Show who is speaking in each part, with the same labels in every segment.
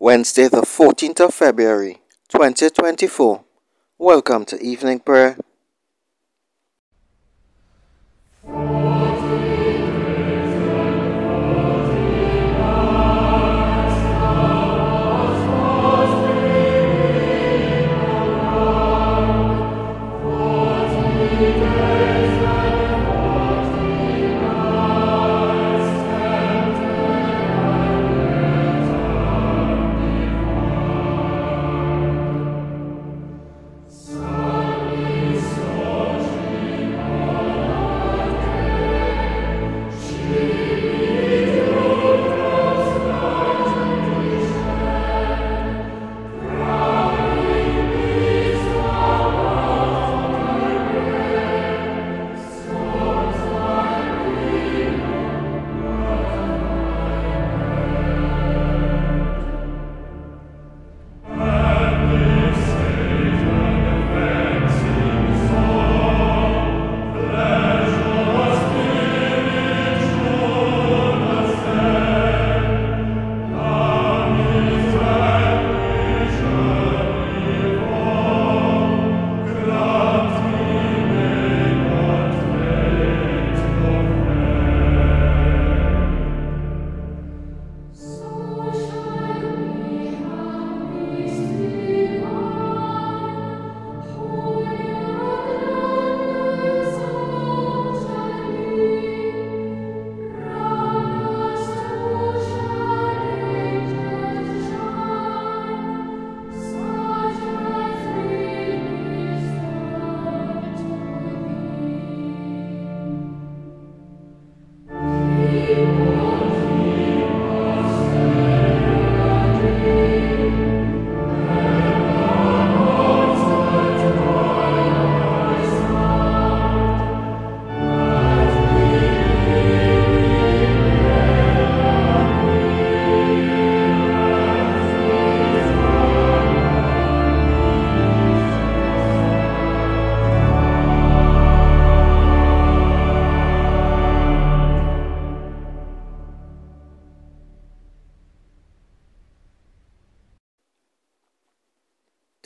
Speaker 1: Wednesday, the 14th of February, 2024. Welcome to evening prayer.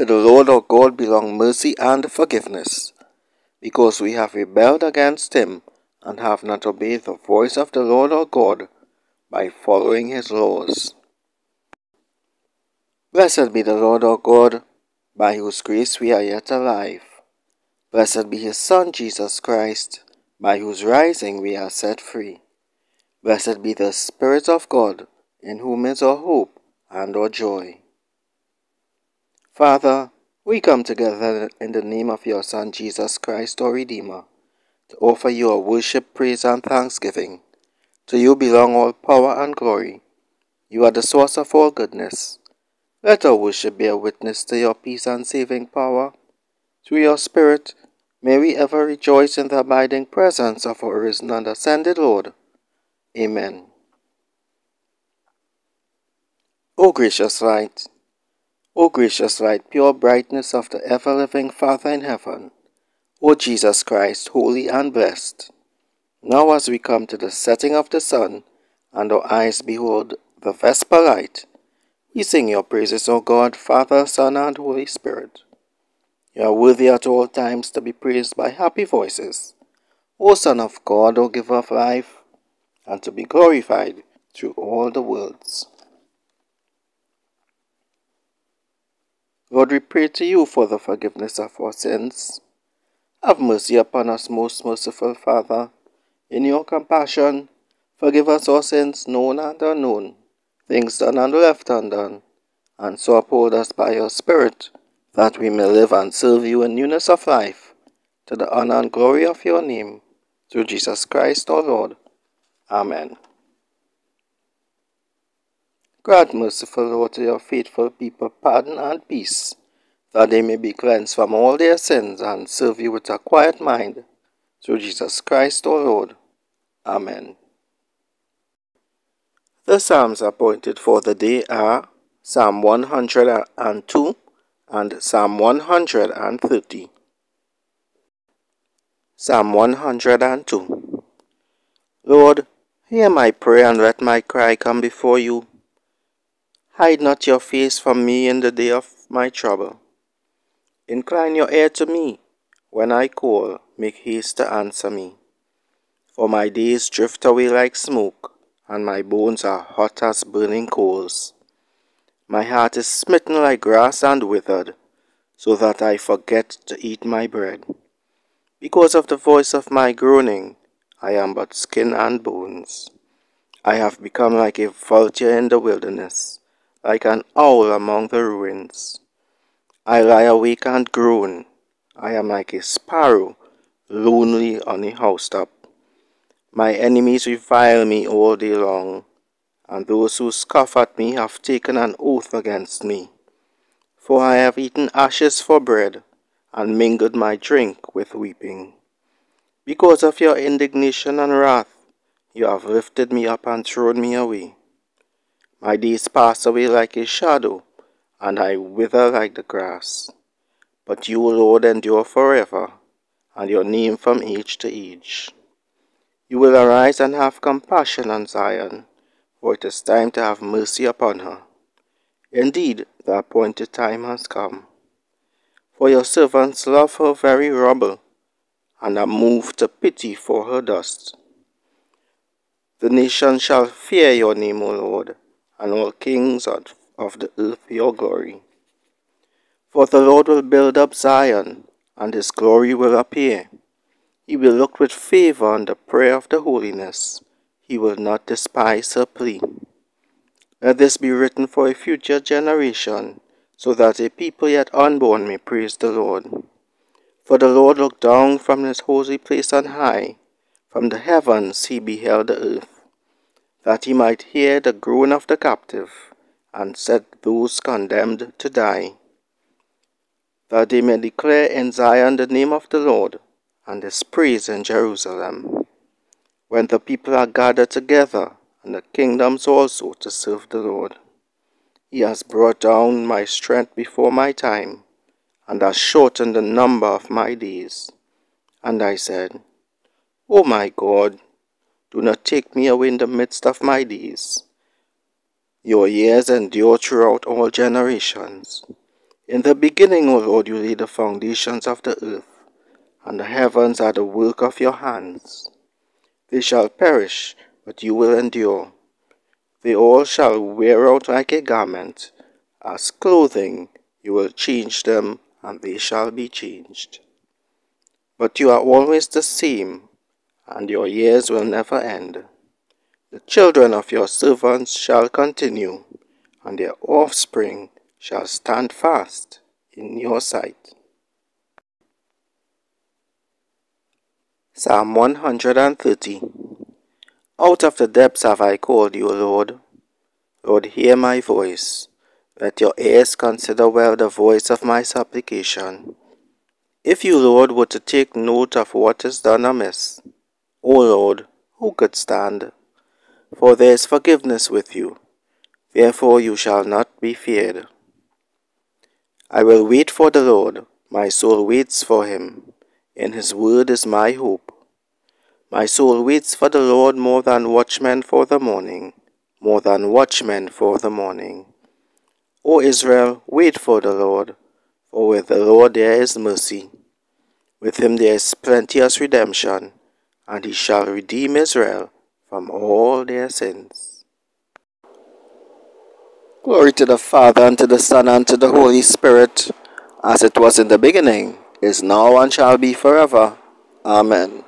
Speaker 1: To the Lord our God belong mercy and forgiveness, because we have rebelled against him and have not obeyed the voice of the Lord our God by following his laws. Blessed be the Lord our God, by whose grace we are yet alive. Blessed be his Son Jesus Christ, by whose rising we are set free. Blessed be the Spirit of God, in whom is our hope and our joy. Father, we come together in the name of your Son Jesus Christ, our Redeemer, to offer you our worship, praise, and thanksgiving. To you belong all power and glory. You are the source of all goodness. Let our worship bear witness to your peace and saving power. Through your Spirit, may we ever rejoice in the abiding presence of our risen and ascended Lord. Amen. O gracious light, O gracious light, pure brightness of the ever living Father in heaven, O Jesus Christ, holy and blessed. Now, as we come to the setting of the sun, and our eyes behold the vesper light, we sing your praises, O God, Father, Son, and Holy Spirit. You are worthy at all times to be praised by happy voices, O Son of God, O Giver of life, and to be glorified through all the worlds. Lord, we pray to you for the forgiveness of our sins. Have mercy upon us, most merciful Father. In your compassion, forgive us our sins, known and unknown, things done and left undone, and so uphold us by your Spirit, that we may live and serve you in newness of life, to the honor and glory of your name, through Jesus Christ our Lord. Amen. Grant, merciful Lord, to your faithful people pardon and peace, that they may be cleansed from all their sins and serve you with a quiet mind, through Jesus Christ our Lord. Amen. The Psalms appointed for the day are Psalm 102 and Psalm 130. Psalm 102 Lord, hear my prayer and let my cry come before you. Hide not your face from me in the day of my trouble. Incline your ear to me. When I call, make haste to answer me. For my days drift away like smoke, and my bones are hot as burning coals. My heart is smitten like grass and withered, so that I forget to eat my bread. Because of the voice of my groaning, I am but skin and bones. I have become like a vulture in the wilderness like an owl among the ruins. I lie awake and groan. I am like a sparrow, lonely on a housetop. My enemies revile me all day long, and those who scoff at me have taken an oath against me. For I have eaten ashes for bread, and mingled my drink with weeping. Because of your indignation and wrath, you have lifted me up and thrown me away. My days pass away like a shadow, and I wither like the grass. But you, Lord, endure forever, and your name from age to age. You will arise and have compassion on Zion, for it is time to have mercy upon her. Indeed, the appointed time has come. For your servants love her very rubble, and are moved to pity for her dust. The nations shall fear your name, O Lord, and all kings of the earth your glory. For the Lord will build up Zion, and his glory will appear. He will look with favor on the prayer of the holiness. He will not despise her plea. Let this be written for a future generation, so that a people yet unborn may praise the Lord. For the Lord looked down from his holy place on high. From the heavens he beheld the earth that he might hear the groan of the captive, and set those condemned to die, that they may declare in Zion the name of the Lord, and his praise in Jerusalem. When the people are gathered together, and the kingdoms also to serve the Lord. He has brought down my strength before my time, and has shortened the number of my days. And I said, O my God, do not take me away in the midst of my days. Your years endure throughout all generations. In the beginning, O Lord, you laid the foundations of the earth, and the heavens are the work of your hands. They shall perish, but you will endure. They all shall wear out like a garment. As clothing, you will change them, and they shall be changed. But you are always the same, and your years will never end. The children of your servants shall continue, and their offspring shall stand fast in your sight. Psalm 130 Out of the depths have I called you, Lord. Lord, hear my voice. Let your ears consider well the voice of my supplication. If you, Lord, were to take note of what is done amiss, O Lord, who could stand? For there is forgiveness with you, therefore you shall not be feared. I will wait for the Lord, my soul waits for him. In his word is my hope. My soul waits for the Lord more than watchmen for the morning, more than watchmen for the morning. O Israel, wait for the Lord, for with the Lord there is mercy. With him there is plenteous redemption and he shall redeem Israel from all their sins. Glory to the Father, and to the Son, and to the Holy Spirit, as it was in the beginning, is now, and shall be forever. Amen.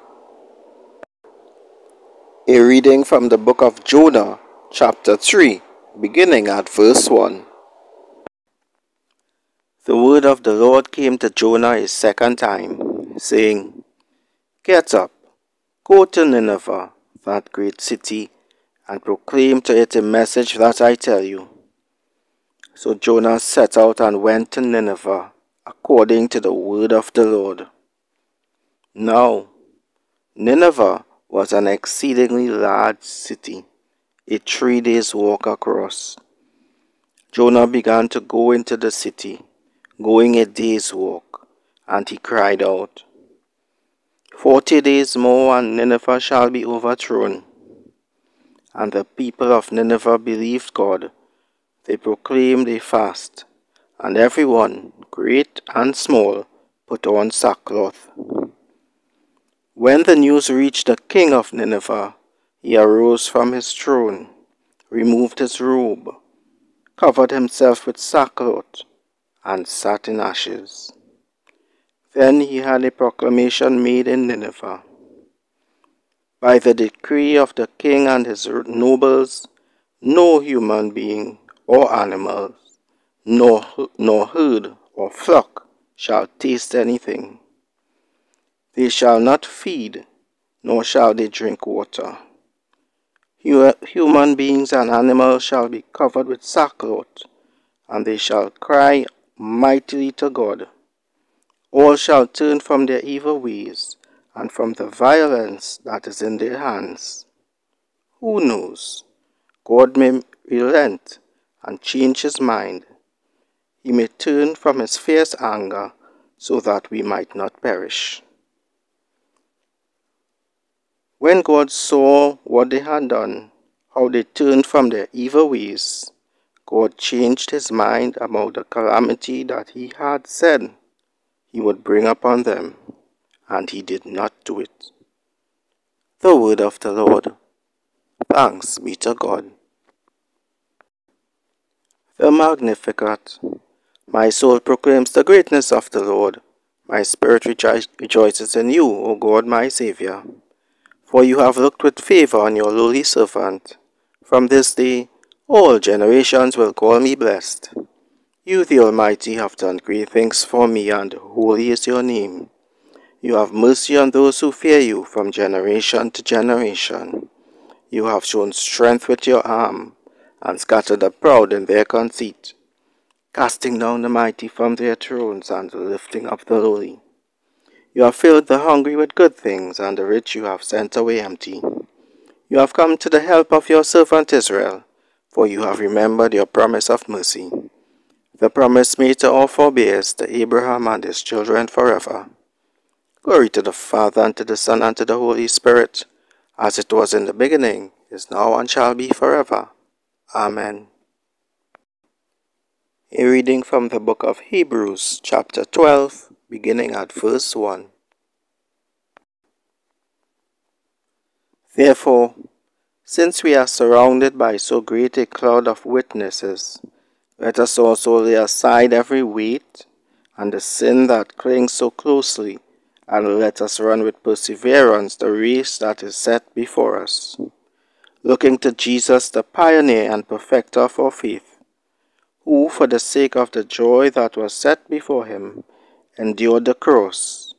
Speaker 1: A reading from the book of Jonah, chapter 3, beginning at verse 1. The word of the Lord came to Jonah a second time, saying, Get up Go to Nineveh, that great city, and proclaim to it a message that I tell you. So Jonah set out and went to Nineveh, according to the word of the Lord. Now, Nineveh was an exceedingly large city, a three days' walk across. Jonah began to go into the city, going a day's walk, and he cried out, Forty days more and Nineveh shall be overthrown. And the people of Nineveh believed God, they proclaimed a fast, and every one, great and small, put on sackcloth. When the news reached the king of Nineveh, he arose from his throne, removed his robe, covered himself with sackcloth, and sat in ashes. Then he had a proclamation made in Nineveh. By the decree of the king and his nobles, no human being or animal, nor, nor herd or flock shall taste anything. They shall not feed, nor shall they drink water. Human beings and animals shall be covered with sackcloth, and they shall cry mightily to God. All shall turn from their evil ways and from the violence that is in their hands. Who knows? God may relent and change his mind. He may turn from his fierce anger so that we might not perish. When God saw what they had done, how they turned from their evil ways, God changed his mind about the calamity that he had said he would bring upon them, and he did not do it. The word of the Lord. Thanks be to God. The Magnificat. My soul proclaims the greatness of the Lord. My spirit rejo rejoices in you, O God, my Saviour. For you have looked with favour on your lowly servant. From this day all generations will call me blessed. You, the Almighty, have done great things for me, and holy is your name. You have mercy on those who fear you from generation to generation. You have shown strength with your arm and scattered the proud in their conceit, casting down the mighty from their thrones and lifting up the lowly. You have filled the hungry with good things, and the rich you have sent away empty. You have come to the help of your servant Israel, for you have remembered your promise of mercy, the promise made to all forebears, to Abraham and his children forever. Glory to the Father, and to the Son, and to the Holy Spirit, as it was in the beginning, is now, and shall be forever. Amen. A reading from the book of Hebrews, chapter 12, beginning at verse 1. Therefore, since we are surrounded by so great a cloud of witnesses, let us also lay aside every weight and the sin that clings so closely, and let us run with perseverance the race that is set before us looking to Jesus, the pioneer and perfecter of our faith, who, for the sake of the joy that was set before him, endured the cross,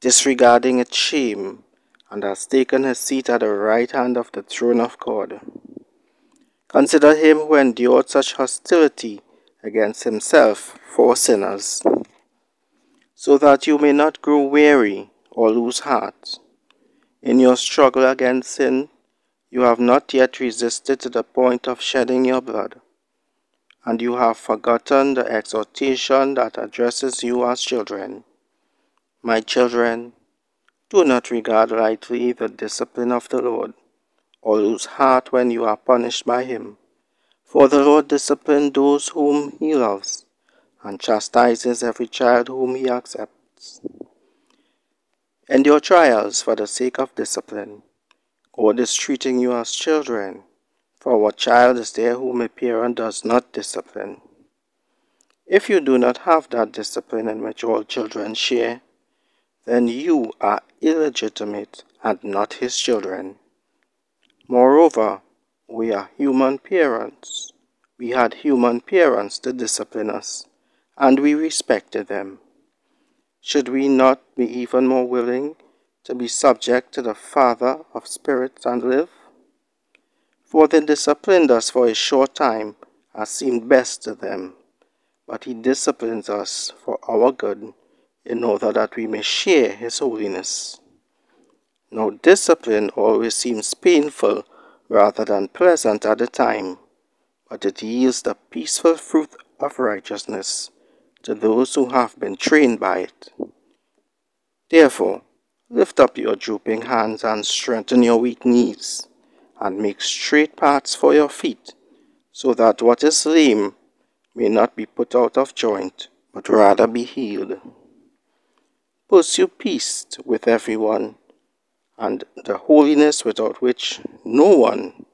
Speaker 1: disregarding its shame, and has taken his seat at the right hand of the throne of God. Consider him who endured such hostility against himself for sinners, so that you may not grow weary or lose heart. In your struggle against sin, you have not yet resisted to the point of shedding your blood, and you have forgotten the exhortation that addresses you as children. My children, do not regard lightly the discipline of the Lord, or lose heart when you are punished by him. For the Lord disciplines those whom he loves, and chastises every child whom he accepts. Endure trials for the sake of discipline God is treating you as children, for what child is there whom a parent does not discipline? If you do not have that discipline in which all children share, then you are illegitimate and not his children. Moreover, we are human parents. We had human parents to discipline us, and we respected them. Should we not be even more willing to be subject to the Father of spirits and live? For they disciplined us for a short time as seemed best to them, but he disciplines us for our good in order that we may share his holiness. Now discipline always seems painful rather than pleasant at the time, but it yields the peaceful fruit of righteousness to those who have been trained by it. Therefore, Lift up your drooping hands and strengthen your weak knees, and make straight paths for your feet, so that what is lame may not be put out of joint, but rather be healed. Pursue peace with everyone, and the holiness without which no one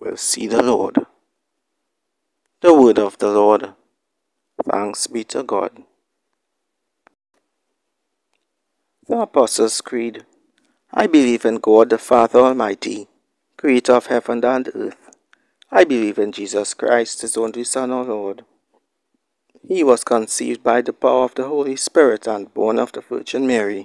Speaker 1: will see the Lord. The word of the Lord. Thanks be to God. The Apostles' Creed. I believe in God the Father Almighty, creator of heaven and earth. I believe in Jesus Christ, his only Son, our Lord. He was conceived by the power of the Holy Spirit and born of the Virgin Mary.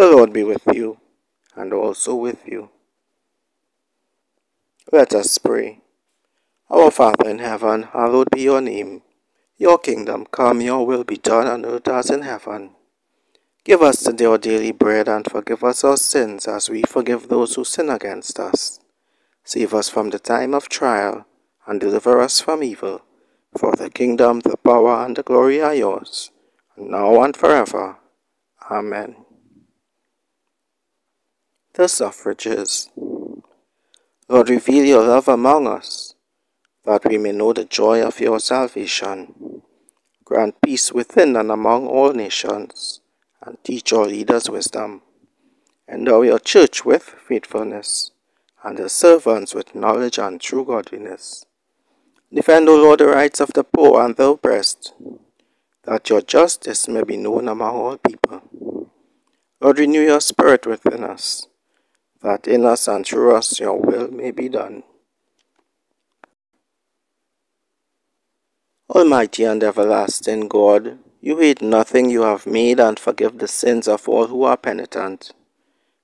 Speaker 1: The Lord be with you, and also with you. Let us pray. Our Father in heaven, hallowed be your name. Your kingdom come, your will be done on earth as in heaven. Give us today our daily bread, and forgive us our sins as we forgive those who sin against us. Save us from the time of trial, and deliver us from evil. For the kingdom, the power, and the glory are yours, now and forever. Amen. The Suffrages Lord, reveal your love among us, that we may know the joy of your salvation. Grant peace within and among all nations and teach all leaders wisdom. Endow your church with faithfulness, and the servants with knowledge and true godliness. Defend, O Lord, the rights of the poor and the oppressed, that your justice may be known among all people. Lord, renew your spirit within us, that in us and through us your will may be done. Almighty and everlasting God, you hate nothing you have made and forgive the sins of all who are penitent.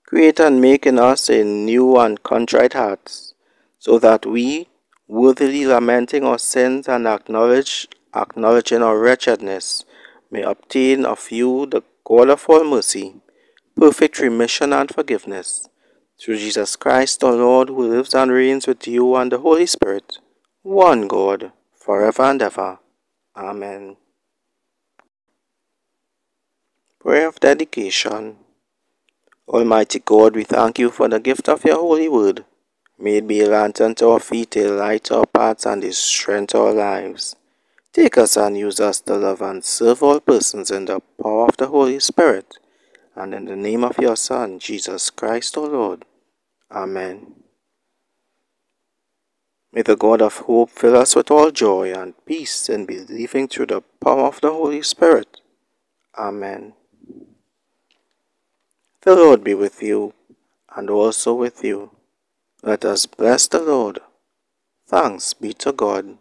Speaker 1: Create and make in us a new and contrite heart, so that we, worthily lamenting our sins and acknowledge, acknowledging our wretchedness, may obtain of you, the God of all mercy, perfect remission and forgiveness. Through Jesus Christ our Lord, who lives and reigns with you and the Holy Spirit, one God, forever and ever. Amen. Prayer of Dedication Almighty God, we thank you for the gift of your holy word. May it be a lantern to our feet, a light to our paths, and a strength to our lives. Take us and use us to love and serve all persons in the power of the Holy Spirit, and in the name of your Son, Jesus Christ our Lord. Amen. May the God of hope fill us with all joy and peace in believing through the power of the Holy Spirit. Amen. The Lord be with you, and also with you. Let us bless the Lord. Thanks be to God.